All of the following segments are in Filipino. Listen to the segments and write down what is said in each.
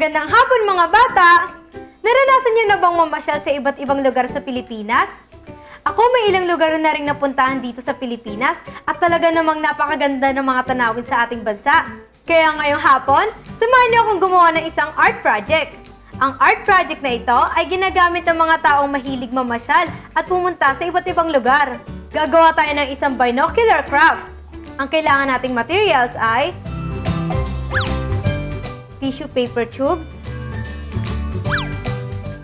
Magandang hapon mga bata! Naranasan niyo na bang mamasyal sa iba't ibang lugar sa Pilipinas? Ako may ilang lugar na rin napuntahan dito sa Pilipinas at talaga namang napakaganda ng mga tanawin sa ating bansa. Kaya ngayong hapon, samahan niyo akong gumawa ng isang art project. Ang art project na ito ay ginagamit ng mga taong mahilig mamasyal at pumunta sa iba't ibang lugar. Gagawa tayo ng isang binocular craft. Ang kailangan nating materials ay tissue paper tubes,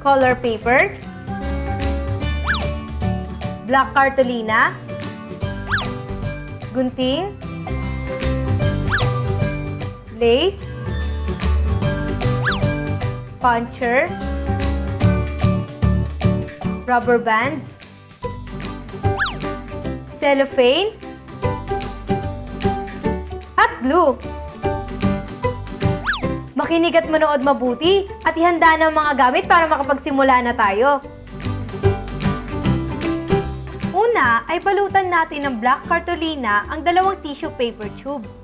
color papers, black cartolina, gunting, lace, puncher, rubber bands, cellophane, at glue. Makinig at manood mabuti at ihanda ng mga gamit para makapagsimula na tayo. Una ay balutan natin ng black cartolina ang dalawang tissue paper tubes.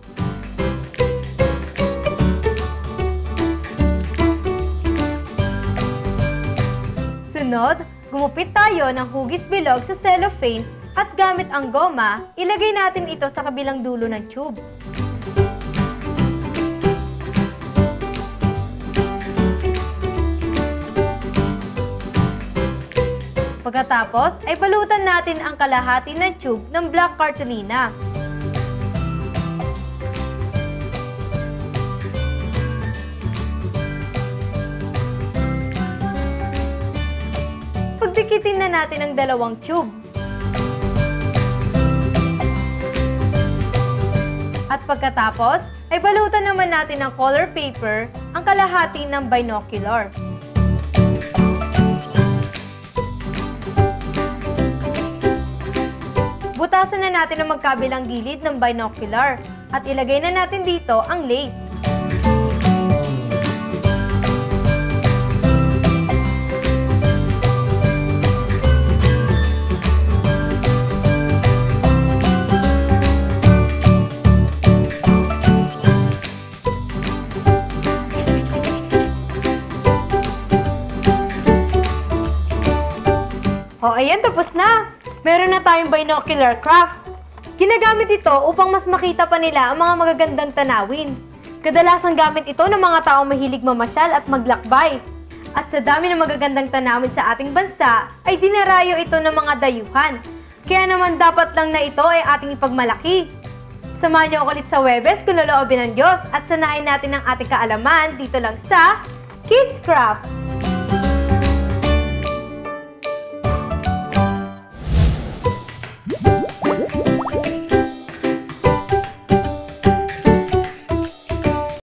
Sunod, gumupit tayo ng hugis bilog sa cellophane at gamit ang goma, ilagay natin ito sa kabilang dulo ng tubes. Pagkatapos ay balutan natin ang kalahati ng tube ng black cartolina. Pagdikitin na natin ang dalawang tube. At pagkatapos, ay balutan naman natin ng color paper ang kalahati ng binocular. Butasan na natin ang magkabilang gilid ng binocular at ilagay na natin dito ang lace. O, ayan, tapos na. Meron na tayong binocular craft. Ginagamit ito upang mas makita pa nila ang mga magagandang tanawin. Kadalasang gamit ito ng mga taong mahilig mamasyal at maglakbay. At sa dami ng magagandang tanawin sa ating bansa, ay dinarayo ito ng mga dayuhan. Kaya naman dapat lang na ito ay ating ipagmalaki. Samahan niyo ako ulit sa Webes kung ng Diyos at sanayin natin ang ating kaalaman dito lang sa Kids Craft!